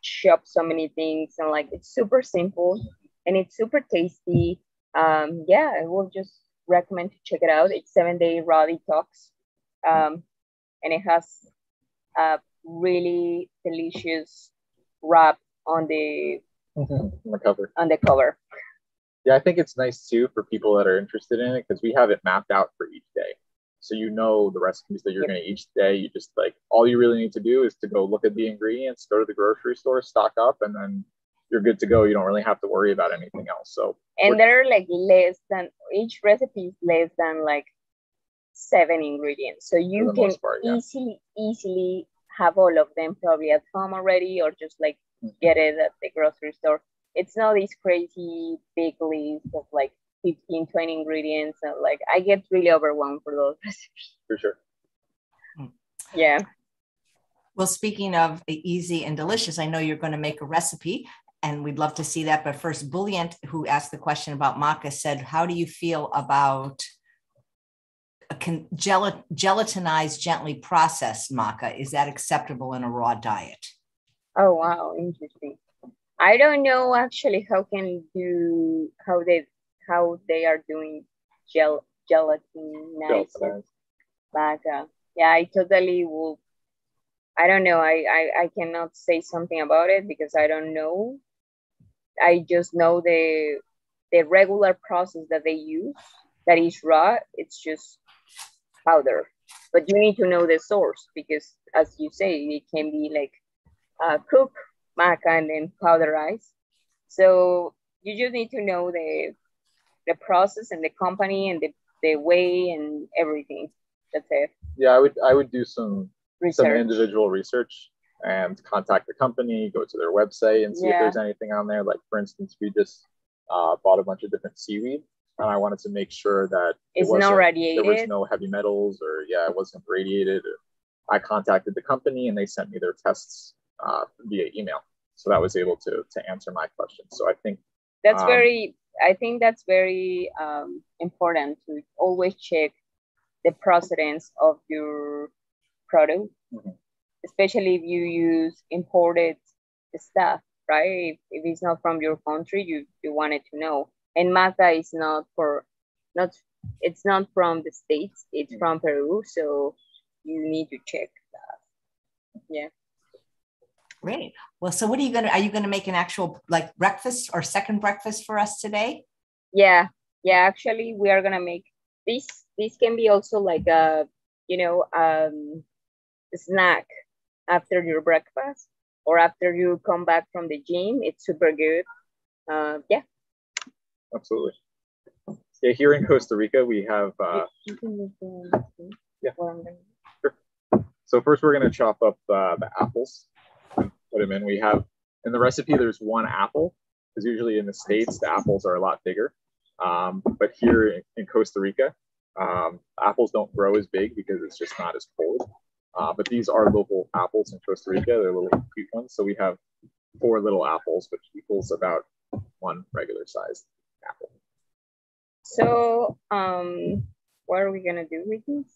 Speaker 1: shop so many things and like it's super simple and it's super tasty. Um, yeah, I will just recommend to check it out. It's seven day raw detox. Um, and it has a really delicious wrap on the,
Speaker 2: mm-hmm. on the cover.
Speaker 1: On the cover.
Speaker 2: Yeah, I think it's nice too for people that are interested in it because we have it mapped out for each day so you know the recipes that you're going to each day you just like all you really need to do is to go look at the ingredients go to the grocery store stock up and then you're good to go. You don't really have to worry about anything else. So
Speaker 1: and there are like less than each recipe is less than like seven ingredients. So you can part, yeah. easily easily have all of them probably at home already or just like mm-hmm. get it at the grocery store. It's not this crazy big list of like 15, 20 ingredients. And like I get really overwhelmed for those (laughs) recipes.
Speaker 2: For sure. Hmm.
Speaker 1: Yeah.
Speaker 3: Well, speaking of easy and delicious, I know you're going to make a recipe and we'd love to see that. But first, Bulliant, who asked the question about maca, said, How do you feel about a con- gel- gelatinized, gently processed maca? Is that acceptable in a raw diet?
Speaker 1: Oh, wow. Interesting. I don't know actually how can do how they how they are doing gel gelatin nice but uh, yeah i totally will i don't know I, I i cannot say something about it because i don't know. I just know the the regular process that they use that is raw it's just powder. But you need to know the source because as you say it can be like uh, cook maca and then powderized. So you just need to know the the process and the company and the, the way and everything. That's it.
Speaker 2: Yeah, I would I would do some research. some individual research and contact the company, go to their website and see yeah. if there's anything on there. Like for instance, we just uh, bought a bunch of different seaweed and I wanted to make sure that
Speaker 1: it's it not radiated.
Speaker 2: There was no heavy metals or yeah, it wasn't radiated. I contacted the company and they sent me their tests uh, via email. So that was able to to answer my questions. So I think
Speaker 1: that's um, very I think that's very um, important to always check the procedence of your product, mm-hmm. especially if you use imported stuff, right? If, if, it's not from your country, you, you wanted to know. And maca is not for, not, it's not from the States, it's mm-hmm. from Peru. So you need to check that. Yeah.
Speaker 3: Great. Well, so what are you gonna? Are you gonna make an actual like breakfast or second breakfast for us today?
Speaker 1: Yeah, yeah. Actually, we are gonna make this. This can be also like a, you know, um, snack after your breakfast or after you come back from the gym. It's super good. Uh, yeah.
Speaker 2: Absolutely. Yeah, here in Costa Rica, we have. Uh, yeah. Sure. So first, we're going to chop up uh, the apples and put them in. We have in the recipe. There's one apple because usually in the states the apples are a lot bigger, um, but here in, in Costa Rica, um, apples don't grow as big because it's just not as cold. Uh, but these are local apples in Costa Rica. They're little cute ones. So we have four little apples, which equals about one regular sized apple.
Speaker 1: So, um, what are we gonna do with these?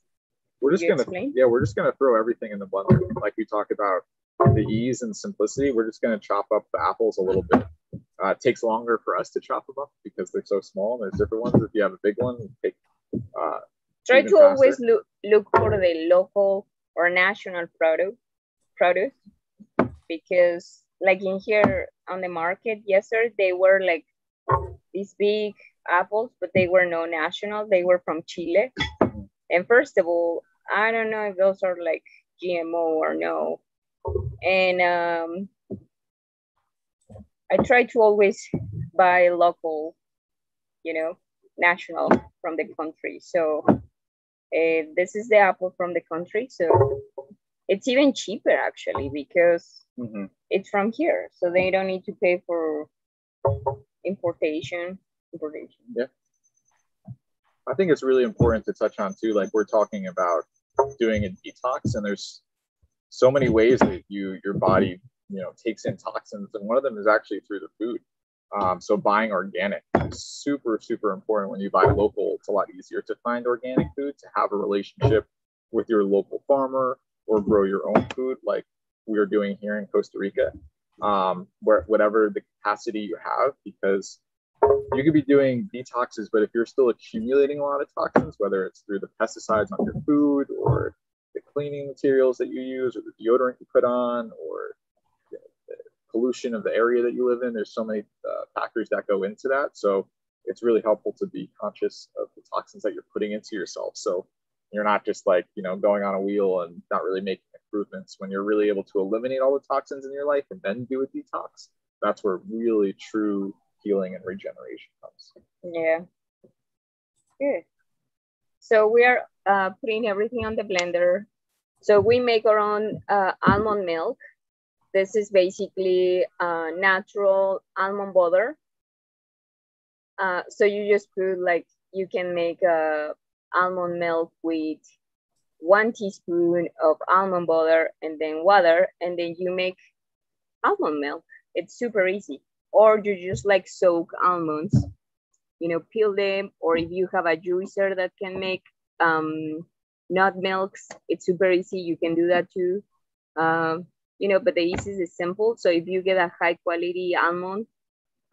Speaker 2: We're just gonna
Speaker 1: explain?
Speaker 2: yeah, we're just gonna throw everything in the blender. Like we talk about the ease and simplicity. We're just gonna chop up the apples a little bit. Uh, it takes longer for us to chop them up because they're so small. And There's different ones. If you have a big one, take uh,
Speaker 1: Try to always look look for the local or national product produce because like in here on the market yesterday they were like these big apples but they were no national they were from chile and first of all i don't know if those are like gmo or no and um i try to always buy local you know national from the country so uh, this is the apple from the country so it's even cheaper actually because
Speaker 2: Mhm.
Speaker 1: it's from here so they don't need to pay for importation importation Yeah.
Speaker 2: I think it's really important to touch on too. Like we're talking about doing a detox, and there's so many ways that you your body you know takes in toxins, and one of them is actually through the food. Um, so buying organic is super super important. When you buy local, it's a lot easier to find organic food, to have a relationship with your local farmer, or grow your own food, like we are doing here in Costa Rica. Um, where whatever the capacity you have, because you could be doing detoxes, but if you're still accumulating a lot of toxins, whether it's through the pesticides on your food or the cleaning materials that you use or the deodorant you put on or the, the pollution of the area that you live in, there's so many uh, factors that go into that. So it's really helpful to be conscious of the toxins that you're putting into yourself. So you're not just like, you know, going on a wheel and not really making improvements. When you're really able to eliminate all the toxins in your life and then do a detox, that's where really true healing and regeneration comes.
Speaker 1: yeah good so we are uh, putting everything on the blender. So we make our own uh, almond milk. This is basically uh, natural almond butter. Uh, so you just put like you can make a almond milk with one teaspoon of almond butter and then water and then you make almond milk. It's super easy. Or you just like soak almonds you know peel them or if you have a juicer that can make um, nut milks it's super easy you can do that too. Um, you know but the easiest is simple. So if you get a high quality almond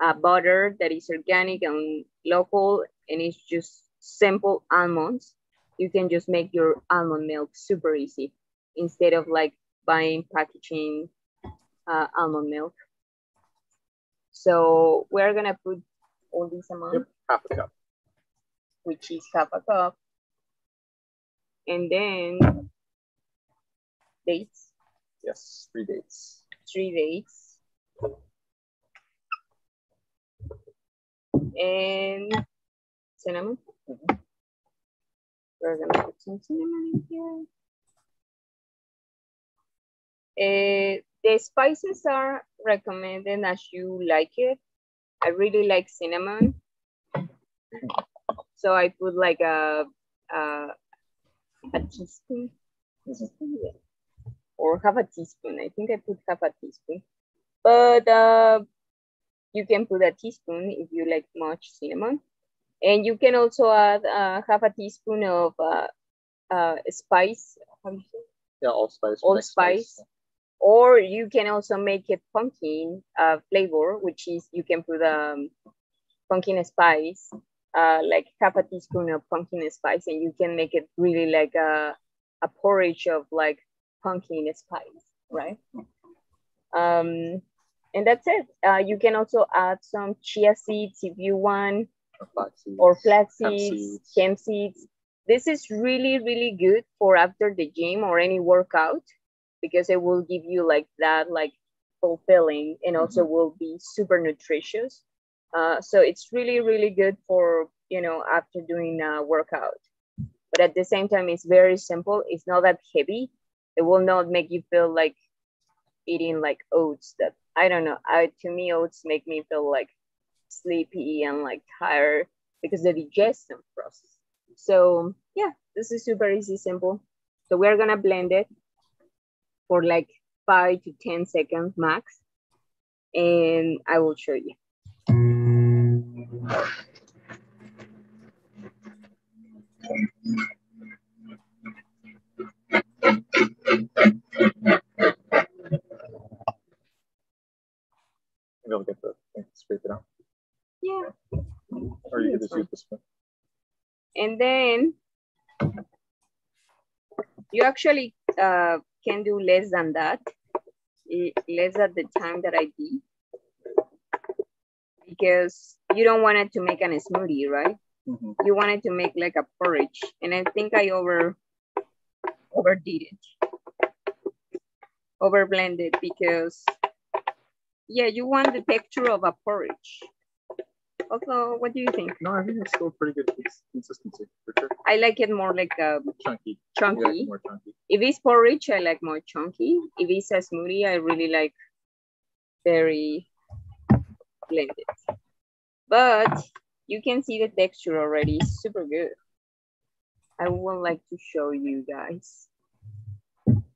Speaker 1: uh, butter that is organic and local and it's just simple almonds you can just make your almond milk super easy instead of like buying packaging uh, almond milk. So we're gonna put all this amount
Speaker 2: Yep, half a cup.
Speaker 1: which is half a cup. And then dates,
Speaker 2: Yes, three dates.
Speaker 1: three dates. And cinnamon.
Speaker 2: Mhm.
Speaker 1: We're gonna put some cinnamon in here. Eh, the spices are recommended as you like it. I really like cinnamon. So I put like a, a, a teaspoon, or half a teaspoon. I think I put half a teaspoon. But uh, you can put a teaspoon if you like much cinnamon. And you can also add uh, half a teaspoon of uh, uh, spice, how you say?
Speaker 2: Yeah, allspice.
Speaker 1: All
Speaker 2: mixed
Speaker 1: spice. or you can also make it pumpkin uh, flavor, which is you can put um, pumpkin spice, uh, like half a teaspoon of pumpkin spice, and you can make it really like a a porridge of like pumpkin spice, right? Um, and that's it. Uh, you can also add some chia seeds if you want,
Speaker 2: Or flax seeds. hemp
Speaker 1: seeds,
Speaker 2: seeds.
Speaker 1: hemp seeds. This is really, really good for after the gym or any workout because it will give you like that, like fulfilling and also will be super nutritious. Uh, so it's really, really good for, you know, after doing a workout. But at the same time, it's very simple. It's not that heavy. It will not make you feel like eating like oats that I don't know. I to me oats make me feel like sleepy and like tired because the digestion process. So yeah, this is super easy, simple. So we're gonna blend it for like five to 10 seconds max. And I will show you.
Speaker 2: Maybe I'll get the thing scrape it out.
Speaker 1: Yeah.
Speaker 2: Or you
Speaker 1: It's
Speaker 2: just use this one.
Speaker 1: And then you actually uh, can do less than that, less at the time that I did. Because you don't want it to make an smoothie, right?
Speaker 2: Mhm.
Speaker 1: You wanted to make like a porridge. And I think I over overdid it. Over blended because yeah, you want the texture of a porridge. Also, what do you think?
Speaker 2: No, I think it's still pretty good consistency for sure.
Speaker 1: I like it more like a
Speaker 2: Chunky.
Speaker 1: chunky.
Speaker 2: Yeah, more chunky.
Speaker 1: If it's porridge, I like more chunky. If it's a smoothie, I really like very blended. But you can see the texture already, it's super good. I would like to show you guys.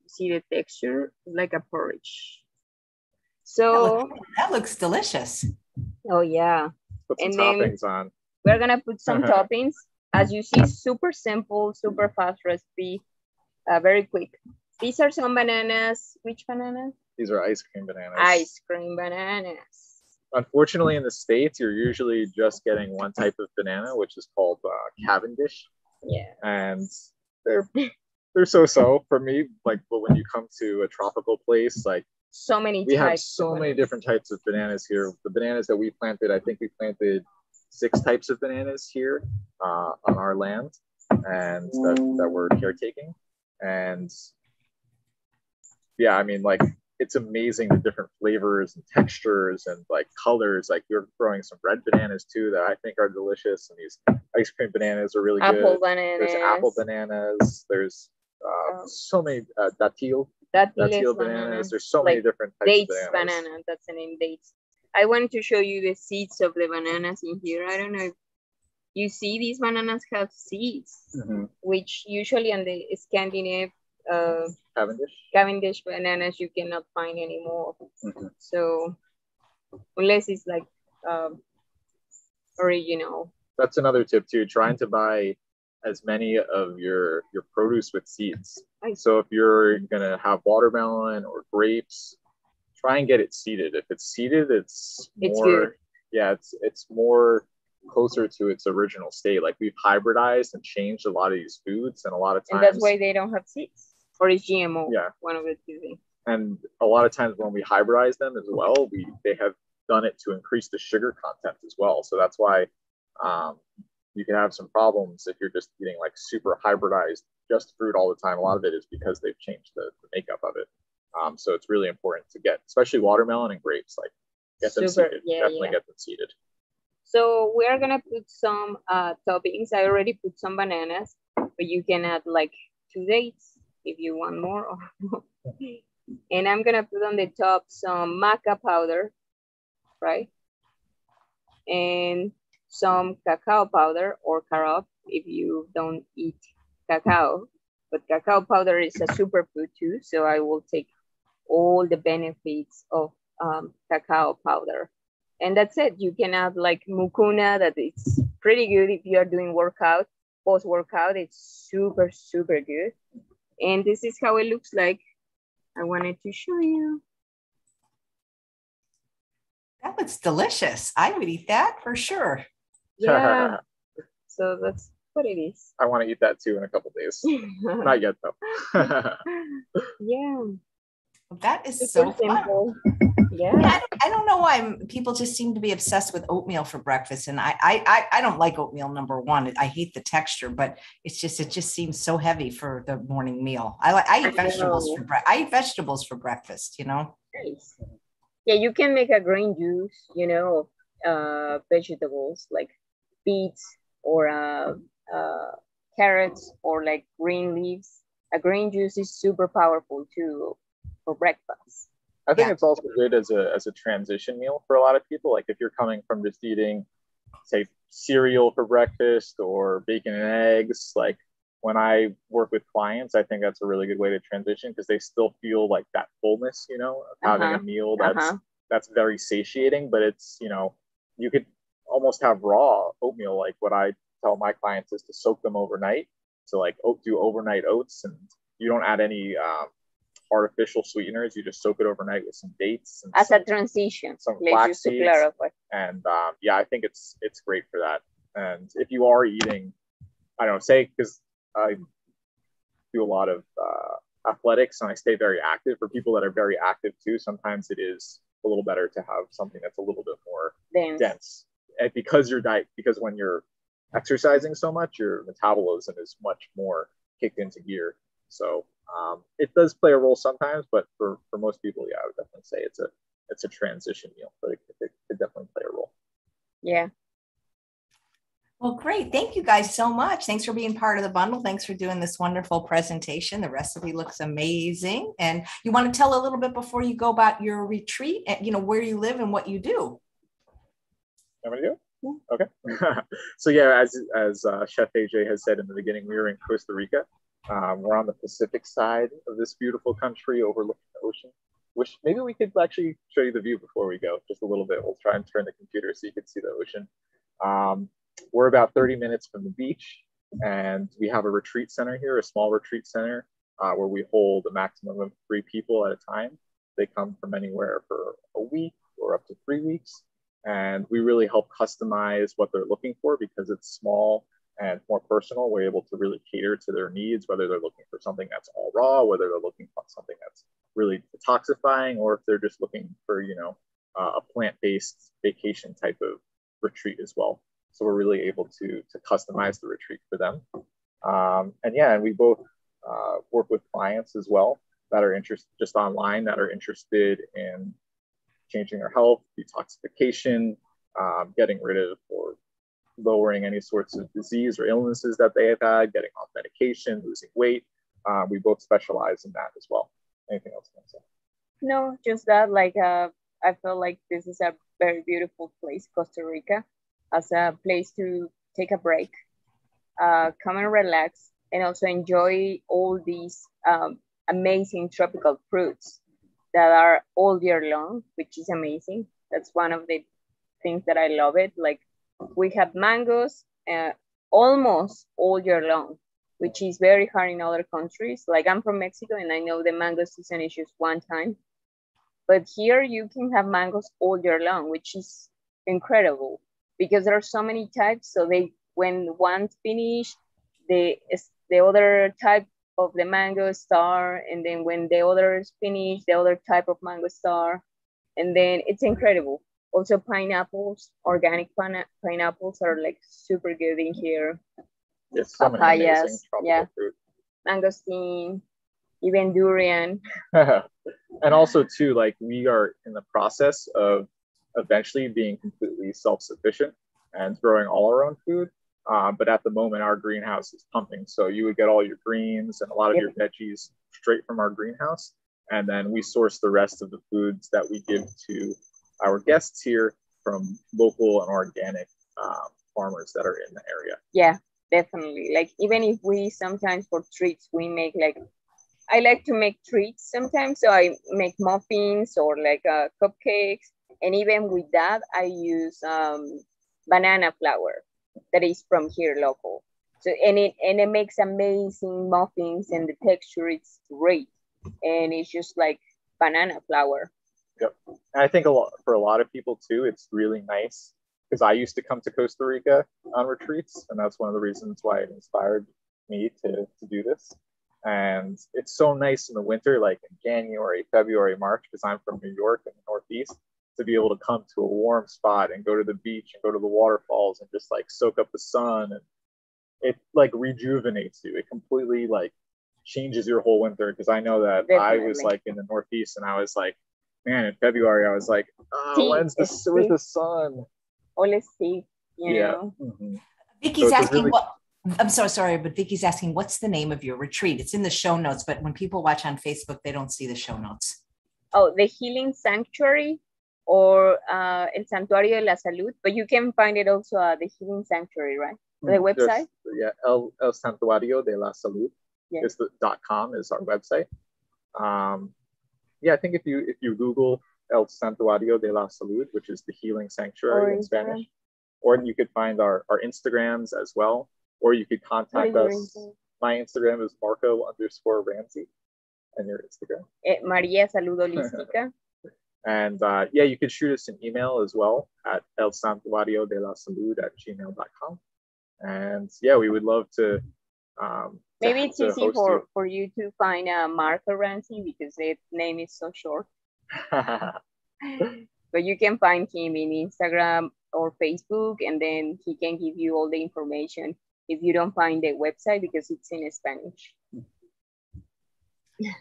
Speaker 1: See the texture, like a porridge. So,
Speaker 3: That looks delicious.
Speaker 1: oh yeah,
Speaker 2: Put some
Speaker 1: And then-
Speaker 2: toppings on.
Speaker 1: we're gonna put some toppings. As you see, super simple, super fast recipe, uh, very quick. These are some bananas. Which bananas?
Speaker 2: These are ice cream bananas.
Speaker 1: Ice cream bananas.
Speaker 2: Unfortunately, in the States, you're usually just getting one type of banana, which is called uh, Cavendish.
Speaker 1: Yeah.
Speaker 2: And they're they're so-so for me. Like, but when you come to a tropical place, like
Speaker 1: So many
Speaker 2: we have so many different types of bananas here. The bananas that we planted, I think we planted six types of bananas here uh, on our land, and that, that we're caretaking. And yeah, I mean, like it's amazing the different flavors and textures and like colors. Like you're growing some red bananas too that I think are delicious, and these ice cream bananas are really
Speaker 1: Apple
Speaker 2: good.
Speaker 1: bananas.
Speaker 2: There's apple bananas. There's uh,
Speaker 1: Oh.
Speaker 2: so many uh, datil,
Speaker 1: That
Speaker 2: datil
Speaker 1: bananas.
Speaker 2: bananas. There's so many different types
Speaker 1: Dates
Speaker 2: of bananas.
Speaker 1: banana. That's the name. Dates. I wanted to show you the seeds of the bananas in here. I don't know if you see these bananas have seeds,
Speaker 2: Mhm.
Speaker 1: which usually on the Scandinavian uh,
Speaker 2: Cavendish.
Speaker 1: Cavendish bananas you cannot find anymore.
Speaker 2: Mhm.
Speaker 1: So unless it's like um, original.
Speaker 2: That's another tip too. Trying to buy as many of your your produce with seeds. So if you're gonna have watermelon or grapes, try and get it seeded. If it's seeded, it's
Speaker 1: It's
Speaker 2: more.
Speaker 1: good.
Speaker 2: Yeah, it's it's more closer to its original state. Like we've hybridized and changed a lot of these foods, and a lot of times And
Speaker 1: that's why they don't have seeds. Or it's GMO.
Speaker 2: Yeah.
Speaker 1: One of the two things.
Speaker 2: and a lot of times when we hybridize them as well, we they have done it to increase the sugar content as well. So that's why um, you can have some problems if you're just eating like super hybridized just fruit all the time. A lot of it is because they've changed the, the makeup of it. Um, so it's really important to get, especially watermelon and grapes, like get them seeded.
Speaker 1: yeah,
Speaker 2: Definitely
Speaker 1: yeah.
Speaker 2: get them seeded.
Speaker 1: So we're gonna put some uh, toppings. I already put some bananas, but you can add like two dates if you want more. (laughs) and I'm gonna put on the top some maca powder, right? And some cacao powder or carob if you don't eat cacao. But cacao powder is a superfood too, so I will take all the benefits of um, cacao powder and that's it. You can add like mucuna that it's pretty good if you are doing workout, post workout. It's super, super good. And this is how it looks like. I wanted to show you.
Speaker 3: That looks delicious. I would eat that for sure.
Speaker 1: Yeah. (laughs) so that's what it is.
Speaker 2: I want to eat that too in a couple days. (laughs) Not yet though. (laughs)
Speaker 1: yeah.
Speaker 3: That is
Speaker 1: Super
Speaker 3: so fun. Yeah. I don't, I don't know why I'm- people just seem to be obsessed with oatmeal for breakfast, and I, I I don't like oatmeal. Number one, I hate the texture, but it's just it just seems so heavy for the morning meal. I like I eat vegetables for bre- I eat vegetables for breakfast. You know.
Speaker 1: Nice. Yeah, you can make a green juice, you know, uh, vegetables like beets or uh, uh, carrots or like green leaves. A green juice is super powerful too for breakfast.
Speaker 2: I think
Speaker 3: Yeah.
Speaker 2: it's also good as a as a transition meal for a lot of people. Like if you're coming from just eating, say, cereal for breakfast or bacon and eggs, like when I work with clients, I think that's a really good way to transition because they still feel like that fullness, you know, of having
Speaker 1: Uh-huh.
Speaker 2: a meal that's
Speaker 1: Uh-huh.
Speaker 2: that's very satiating, but it's, you know, you could almost have raw oatmeal. Like what I tell my clients is to soak them overnight. So like oat, do overnight oats and you don't add any um, artificial sweeteners. You just soak it overnight with some dates and
Speaker 1: As
Speaker 2: some-
Speaker 1: a transition,
Speaker 2: some flax seeds.
Speaker 1: clarify.
Speaker 2: and um, yeah, I think it's it's great for that. And if you are eating, I don't know, say because I do a lot of uh, athletics and I stay very active. For people that are very active too, sometimes it is a little better to have something that's a little bit more
Speaker 1: Then
Speaker 2: dense, and because your diet, because when you're exercising so much, your metabolism is much more kicked into gear. So um, it does play a role sometimes, but for for most people, yeah, I would definitely say it's a it's a transition meal, but it, it, it definitely play a role.
Speaker 1: yeah,
Speaker 3: Well, great. Thank you guys so much. Thanks for being part of the bundle. Thanks for doing this wonderful presentation. The recipe looks amazing. And you want to tell a little bit before you go about your retreat and you know where you live and what you do.
Speaker 2: You want me to do? Okay. (laughs) so yeah, as as uh, Chef AJ has said in the beginning, we are in Costa Rica. Um, we're on the Pacific side of this beautiful country, overlooking the ocean. Which maybe we could actually show you the view before we go, just a little bit. We'll try and turn the computer so you can see the ocean. Um, we're about 30 minutes from the beach, and we have a retreat center here, a small retreat center, uh, where we hold a maximum of three people at a time. They come from anywhere for a week or up to three weeks and we really help customize what they're looking for because it's small and more personal. We're able to really cater to their needs, whether they're looking for something that's all raw, whether they're looking for something that's really detoxifying, or if they're just looking for, you know, uh, a plant-based vacation type of retreat as well. So we're really able to to customize the retreat for them. Um, and yeah, and we both uh, work with clients as well that are interested just online that are interested in changing their health, detoxification, um, getting rid of or lowering any sorts of disease or illnesses that they have had, getting off medication, losing weight. Uh, we both specialize in that as well. Anything else
Speaker 1: no, just that. Like, uh, I feel like this is a very beautiful place, Costa Rica, as a place to take a break, uh, come and relax, and also enjoy all these um, amazing tropical fruits that are all year long, which is amazing. That's one of the things that I love it. Like we have mangoes uh, almost all year long, which is very hard in other countries. Like I'm from Mexico and I know the mango season is just one time. But here you can have mangoes all year long, which is incredible because there are so many types. So they when one's finished, the the other type of the mango star and then when the others finish the other type of mango star and then it's incredible also pineapples organic pine- pineapples are like super good in here
Speaker 2: It's so
Speaker 1: Papayas, yeah.
Speaker 2: fruit.
Speaker 1: mangosteen even durian (laughs) (laughs)
Speaker 2: and also too, like we are in the process of eventually being completely self-sufficient and growing all our own food. Uh, but at the moment, our greenhouse is pumping, so you would get all your greens and a lot of
Speaker 1: Yep.
Speaker 2: your veggies straight from our greenhouse, and then we source the rest of the foods that we give to our guests here from local and organic um, farmers that are in the area.
Speaker 1: yeah definitely. Like even if we sometimes for treats we make like i like to make treats sometimes. So i make muffins or like uh, cupcakes. And even with that i use um, banana flour that is from here local. So and it and it makes amazing muffins and the texture is great. And it's just like banana flour
Speaker 2: And I think a lot for a lot of people too, it's really nice because I used to come to Costa Rica on retreats, and that's one of the reasons why it inspired me to, to do this. And it's so nice in the winter, like in January, February, March, because I'm from New York in the Northeast, to be able to come to a warm spot and go to the beach and go to the waterfalls and just like soak up the sun. And it like rejuvenates you. It completely like changes your whole winter. Because I know that Definitely. I was like in the Northeast and I was like, man, in February, I was like, oh, when's the, where's the sun?
Speaker 1: Always see, you yeah. know.
Speaker 3: Mm-hmm. Vicky's so asking really- what I'm so sorry, but Vicky's asking what's the name of your retreat? It's in the show notes, but when people watch on Facebook, they don't see the show notes.
Speaker 1: Oh, the Healing Sanctuary or uh, El Santuario de la Salud, but you can find it also at the Healing Sanctuary, right? The mm, website?
Speaker 2: yeah, El, El Santuario de la Salud yes. is the dot com is our website. Um, yeah, I think if you if you Google El Santuario de la Salud, which is the healing sanctuary or in Spanish, or you could find our, our Instagrams as well or you could contact us. My Instagram is Marco underscore Ranzi, and your Instagram.
Speaker 1: Eh, Maria Salud Holística. (laughs) (laughs)
Speaker 2: and uh, yeah, you could shoot us an email as well at el santuario de la salud at gmail.com. And yeah, we would love to. Um,
Speaker 1: Maybe it's easy for, you. for you to find uh, Marco Ranzi because the name is so short. (laughs) but you can find him in Instagram or Facebook, and then he can give you all the information if you don't find the website because it's in Spanish.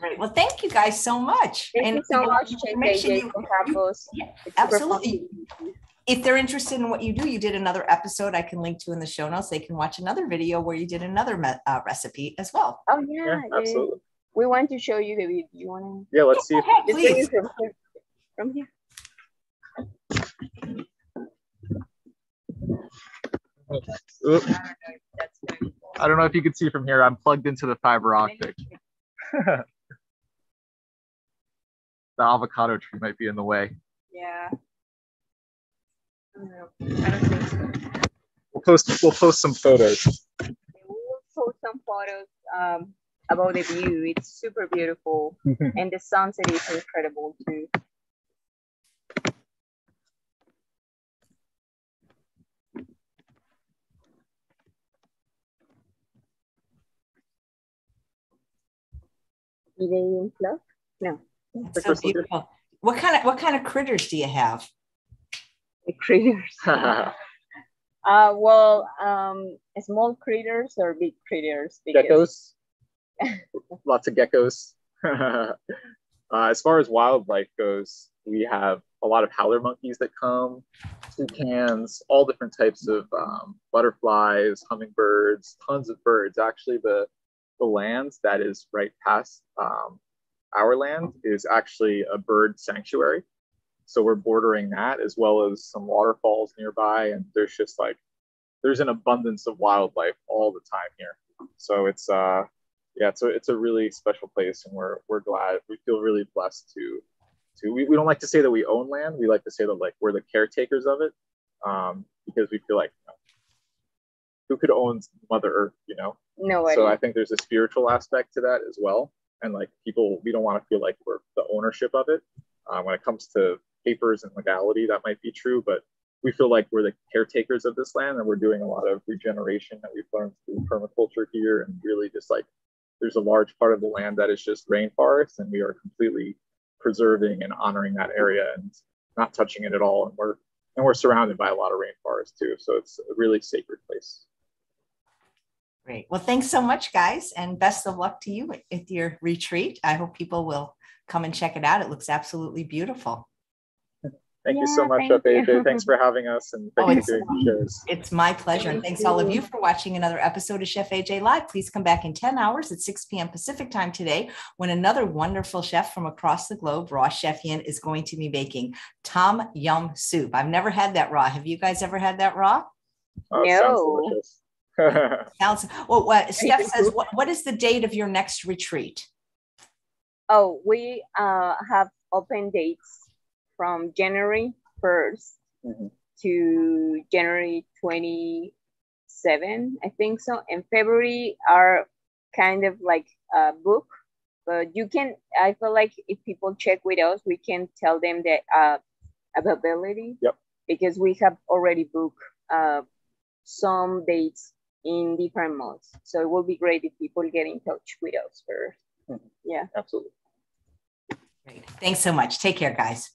Speaker 3: Great. Well, thank you guys so much.
Speaker 1: Thank and you so much, JJ, you,
Speaker 3: yeah, absolutely. If they're interested in what you do, you did another episode I can link to in the show notes. They can watch another video where you did another uh, recipe as well.
Speaker 1: Oh, yeah. yeah absolutely. We want to show you the video. You want to?
Speaker 2: Yeah, let's see.
Speaker 3: If- please.
Speaker 1: From here. From here.
Speaker 2: I don't know if you can see from here. I'm plugged into the fiber optic. (laughs) the avocado tree might be in the way.
Speaker 1: Yeah. I don't think so.
Speaker 2: We'll post. We'll post some photos.
Speaker 1: We'll post some photos um, about the view. It's super beautiful, and the sunset is incredible too. Eating fluff? No.
Speaker 3: so beautiful. What kind of what kind of critters do you have?
Speaker 1: The critters. (laughs) uh, well, um, small critters or big critters?
Speaker 2: Because... Geckos. (laughs) Lots of geckos. (laughs) uh, as far as wildlife goes, we have a lot of howler monkeys that come, toucans, all different types of um, butterflies, hummingbirds, tons of birds. Actually, the the land that is right past um, our land is actually a bird sanctuary. So we're bordering that as well as some waterfalls nearby. And there's just like, there's an abundance of wildlife all the time here. So it's, uh, yeah, it's a, it's a really special place and we're, we're glad, we feel really blessed to, to, we, we don't like to say that we own land. We like to say that like we're the caretakers of it um, because we feel like you know, who could own Mother Earth, you know?
Speaker 1: No
Speaker 2: So I think there's a spiritual aspect to that as well. And like people, we don't want to feel like we're the ownership of it. Uh, when it comes to papers and legality, that might be true, but we feel like we're the caretakers of this land and we're doing a lot of regeneration that we've learned through permaculture here and really just like there's a large part of the land that is just rainforest and we are completely preserving and honoring that area and not touching it at all and we're and we're surrounded by a lot of rainforest too so it's a really sacred place
Speaker 3: Great. Well, thanks so much, guys, and best of luck to you at your retreat. I hope people will come and check it out. It looks absolutely beautiful.
Speaker 2: Thank yeah, you so much, Chef AJ. Thanks for having us and thank oh, you for doing shows.
Speaker 3: It's my pleasure. Thank and thanks you. all of you for watching another episode of Chef AJ Live. Please come back in 10 hours at 6 p.m. Pacific time today when another wonderful chef from across the globe, Ross Sheffian, is going to be making Tom Yum Soup. I've never had that raw. Have you guys ever had that raw?
Speaker 2: Oh, no. (laughs)
Speaker 3: Sounds well. What Steph says. What, what is the date of your next retreat?
Speaker 1: Oh, we uh, have open dates from January 1st mm-hmm. to January 27, I think so. And February are kind of like a book, but you can. I feel like if people check with us, we can tell them that uh, availability.
Speaker 2: Yep.
Speaker 1: because we have already booked uh, some dates in different months. So it will be great if people get in touch with us first. Mm -hmm. Yeah.
Speaker 2: Absolutely.
Speaker 3: Great. Thanks so much. Take care, guys.